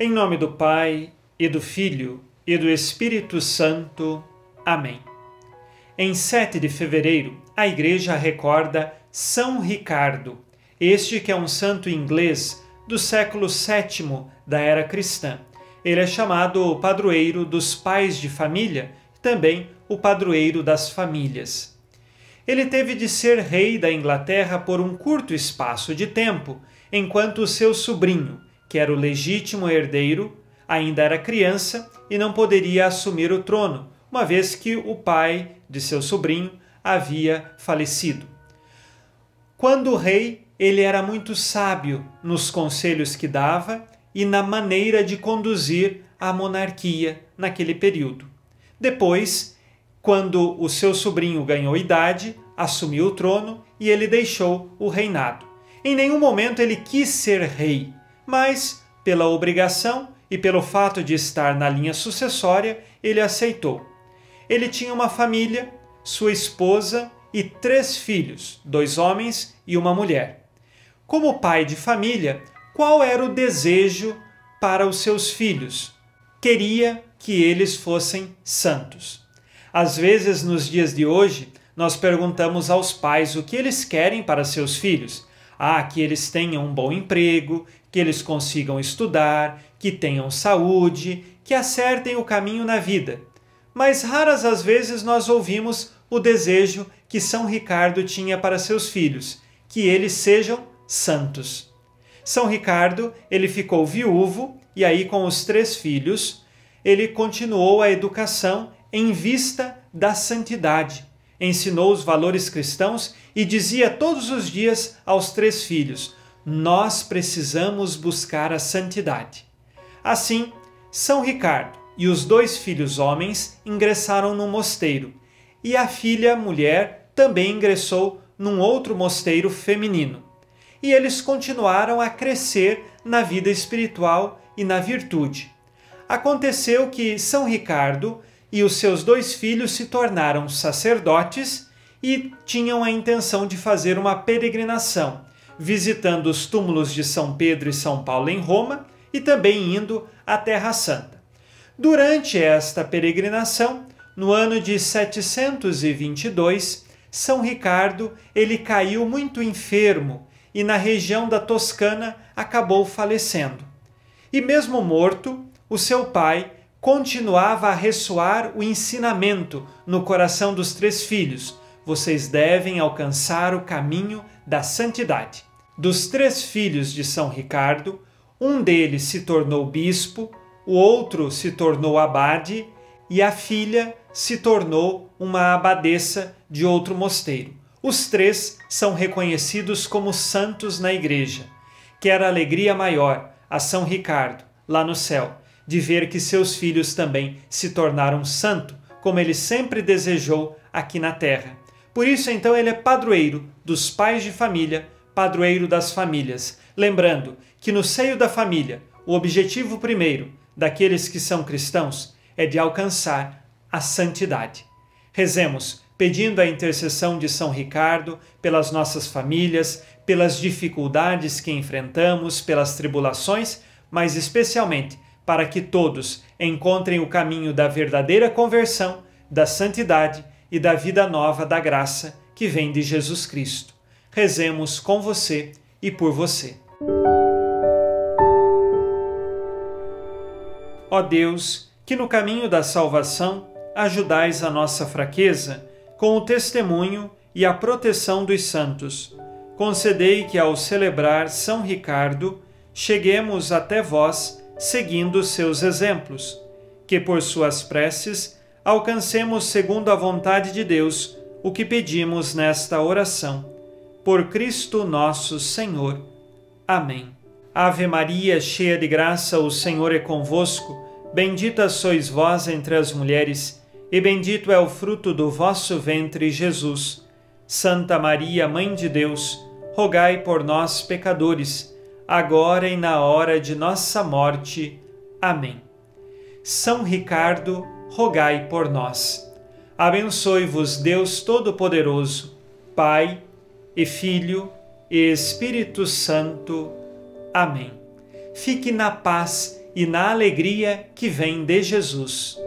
Em nome do Pai, e do Filho, e do Espírito Santo. Amém. Em 7 de fevereiro, a Igreja recorda São Ricardo, este que é um santo inglês do século VII da era cristã. Ele é chamado o padroeiro dos pais de família, também o padroeiro das famílias. Ele teve de ser rei da Inglaterra por um curto espaço de tempo, enquanto seu sobrinho, que era o legítimo herdeiro, ainda era criança e não poderia assumir o trono, uma vez que o pai de seu sobrinho havia falecido. Quando rei, ele era muito sábio nos conselhos que dava e na maneira de conduzir a monarquia naquele período. Depois, quando o seu sobrinho ganhou idade, assumiu o trono e ele deixou o reinado. Em nenhum momento ele quis ser rei, mas, pela obrigação e pelo fato de estar na linha sucessória, ele aceitou. Ele tinha uma família, sua esposa e três filhos, dois homens e uma mulher. Como pai de família, qual era o desejo para os seus filhos? Queria que eles fossem santos. Às vezes, nos dias de hoje, nós perguntamos aos pais o que eles querem para seus filhos. Ah, que eles tenham um bom emprego, que eles consigam estudar, que tenham saúde, que acertem o caminho na vida. Mas raras as vezes nós ouvimos o desejo que São Ricardo tinha para seus filhos, que eles sejam santos. São Ricardo, ele ficou viúvo e aí com os três filhos, ele continuou a educação em vista da santidade. Ensinou os valores cristãos e dizia todos os dias aos três filhos: Nós precisamos buscar a santidade. Assim, São Ricardo e os dois filhos homens ingressaram num mosteiro, e a filha mulher também ingressou num outro mosteiro feminino. E eles continuaram a crescer na vida espiritual e na virtude. Aconteceu que São Ricardo e os seus dois filhos se tornaram sacerdotes e tinham a intenção de fazer uma peregrinação, visitando os túmulos de São Pedro e São Paulo em Roma e também indo à Terra Santa. Durante esta peregrinação, no ano de 722, São Ricardo ele caiu muito enfermo e na região da Toscana acabou falecendo. E mesmo morto, o seu pai continuava a ressoar o ensinamento no coração dos três filhos: vocês devem alcançar o caminho da santidade. Dos três filhos de São Ricardo, um deles se tornou bispo, o outro se tornou abade e a filha se tornou uma abadesa de outro mosteiro. Os três são reconhecidos como santos na igreja. Quer alegria maior a São Ricardo, lá no céu, de ver que seus filhos também se tornaram santo, como ele sempre desejou aqui na terra. Por isso, então, ele é padroeiro dos pais de família, padroeiro das famílias. Lembrando que no seio da família, o objetivo primeiro daqueles que são cristãos é de alcançar a santidade. Rezemos pedindo a intercessão de São Ricardo pelas nossas famílias, pelas dificuldades que enfrentamos, pelas tribulações, mas especialmente para que todos encontrem o caminho da verdadeira conversão, da santidade e da vida nova da graça que vem de Jesus Cristo. Rezemos com você e por você. Ó Deus, que no caminho da salvação ajudais a nossa fraqueza com o testemunho e a proteção dos santos. Concedei que ao celebrar São Ricardo, cheguemos até vós seguindo seus exemplos, que por suas preces alcancemos segundo a vontade de Deus o que pedimos nesta oração. Por Cristo nosso Senhor. Amém. Ave Maria, cheia de graça, o Senhor é convosco. Bendita sois vós entre as mulheres, e bendito é o fruto do vosso ventre, Jesus. Santa Maria, Mãe de Deus, rogai por nós, pecadores, agora e na hora de nossa morte. Amém. São Ricardo, rogai por nós. Abençoe-vos Deus Todo-Poderoso, Pai e Filho e Espírito Santo. Amém. Fique na paz e na alegria que vem de Jesus.